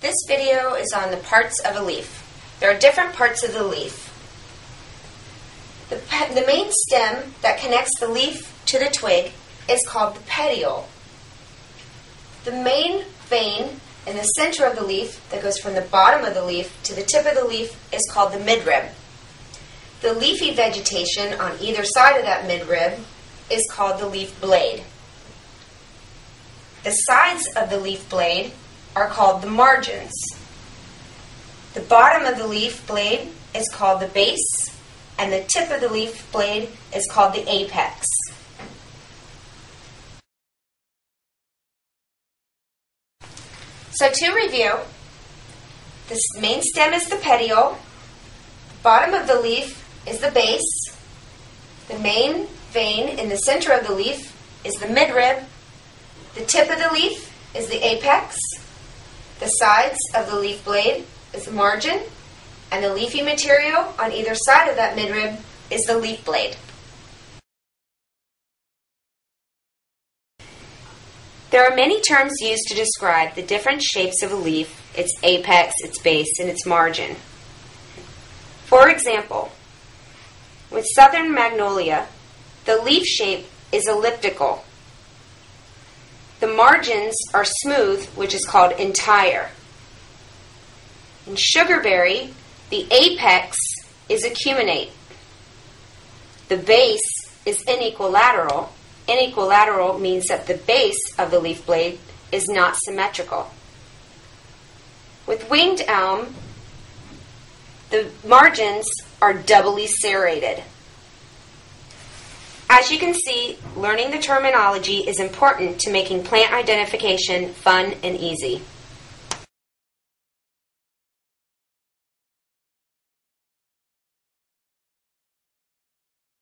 This video is on the parts of a leaf. There are different parts of the leaf. The, the main stem that connects the leaf to the twig is called the petiole. The main vein in the center of the leaf that goes from the bottom of the leaf to the tip of the leaf is called the midrib. The leafy vegetation on either side of that midrib is called the leaf blade. The sides of the leaf blade are called the margins. The bottom of the leaf blade is called the base, and the tip of the leaf blade is called the apex. So to review, the main stem is the petiole, the bottom of the leaf is the base, the main vein in the center of the leaf is the midrib, the tip of the leaf is the apex, the sides of the leaf blade is the margin, and the leafy material on either side of that midrib is the leaf blade. There are many terms used to describe the different shapes of a leaf, its apex, its base, and its margin. For example, with southern magnolia, the leaf shape is elliptical. The margins are smooth, which is called entire. In sugarberry, the apex is acuminate. The base is inequilateral. Inequilateral means that the base of the leaf blade is not symmetrical. With winged elm, the margins are doubly serrated. As you can see, learning the terminology is important to making plant identification fun and easy.